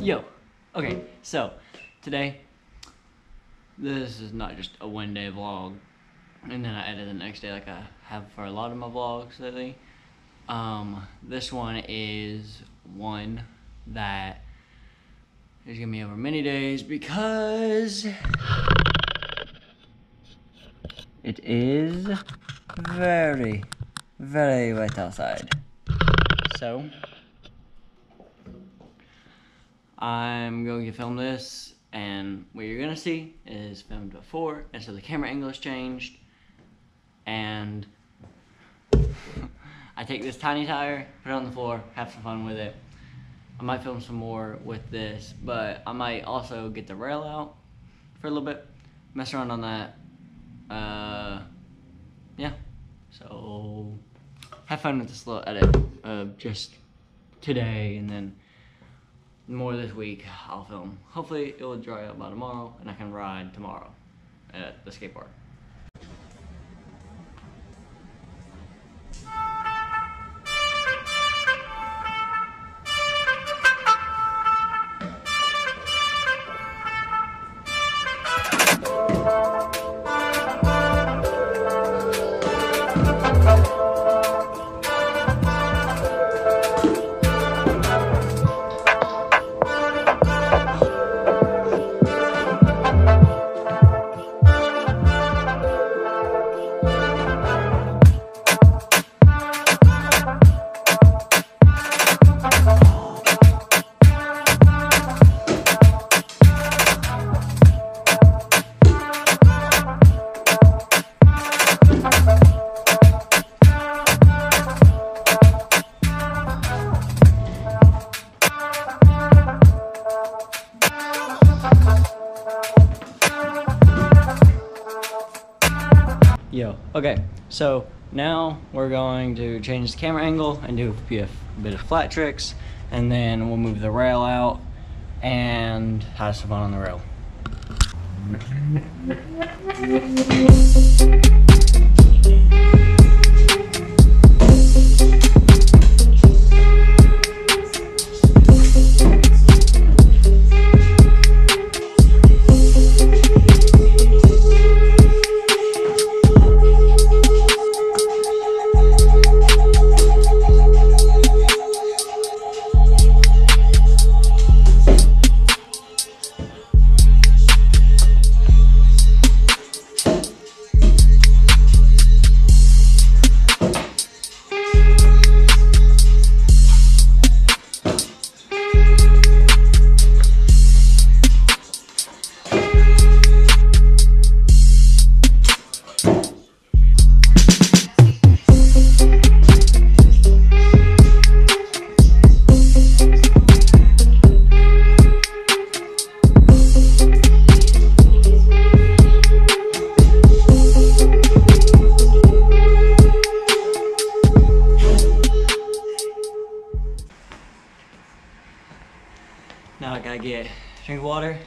Yo, okay, so today, this is not just a one day vlog, and then I edit the next day like I have for a lot of my vlogs lately. Um, this one is one that is gonna be over many days because it is very, very wet outside. So, I'm going to film this, and what you're gonna see is filmed before, and so the camera angle has changed, and I take this tiny tire, put it on the floor, have some fun with it. I might film some more with this, but I might also get the rail out for a little bit, mess around on that. Uh, yeah, so have fun with this little edit of just today, and then more this week I'll film. Hopefully it will dry up by tomorrow, and I can ride tomorrow at the skate park. Yo, okay, so now we're going to change the camera angle and do a bit of flat tricks, and then we'll move the rail out and have some fun on the rail. I get drink water,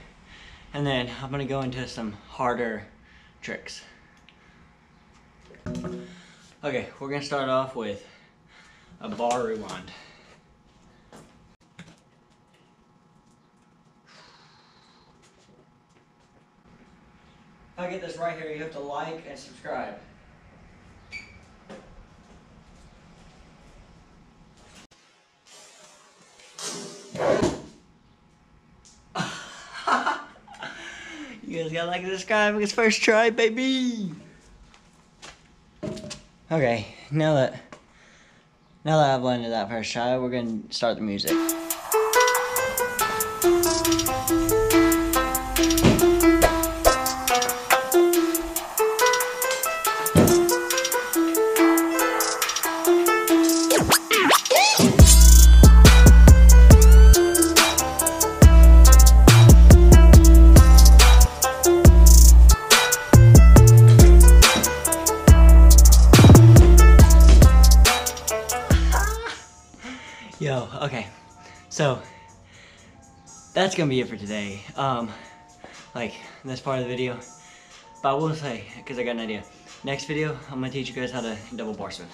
and then I'm gonna go into some harder tricks. Okay, we're gonna start off with a bar rewind. If I get this right here, you have to like and subscribe. Gotta like and subscribe. It's first try, baby. Okay, now that now that I've landed that first try, we're gonna start the music. Okay. So that's gonna be it for today. Um like this part of the video. But I will say, because I got an idea. Next video, I'm gonna teach you guys how to double barspin.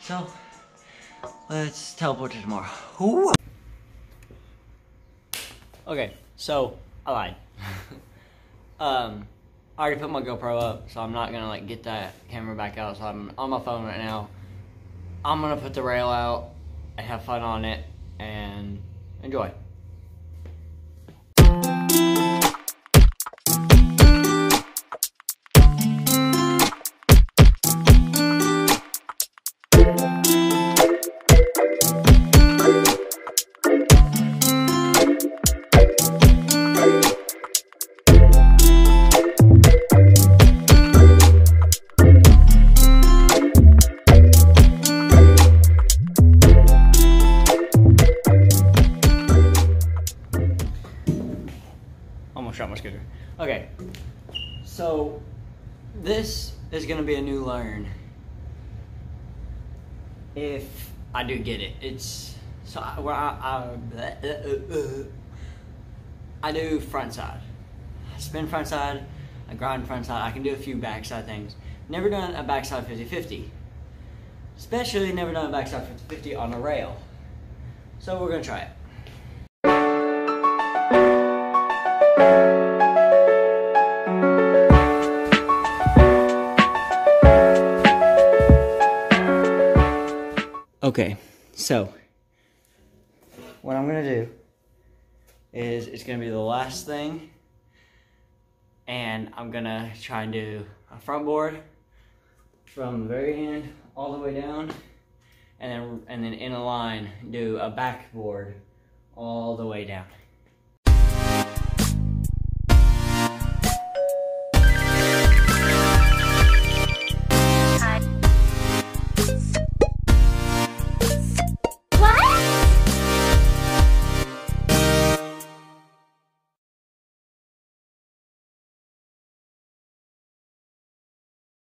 So let's teleport to tomorrow. Ooh. Okay, so I lied. um, I already put my GoPro up, so I'm not gonna like get that camera back out. So I'm on my phone right now. I'm gonna put the rail out and have fun on it and enjoy. Shot my scooter. Okay, so this is gonna be a new learn. If I do get it, it's so I, I, I, I do front side. I spin front side, I grind front side. I can do a few backside things. Never done a backside 50-50. Especially never done a backside 50-50 on a rail. So we're gonna try it. Okay, so what I'm gonna do is it's gonna be the last thing, and I'm gonna try and do a front board from the very end all the way down, and then and then in a line do a back board all the way down.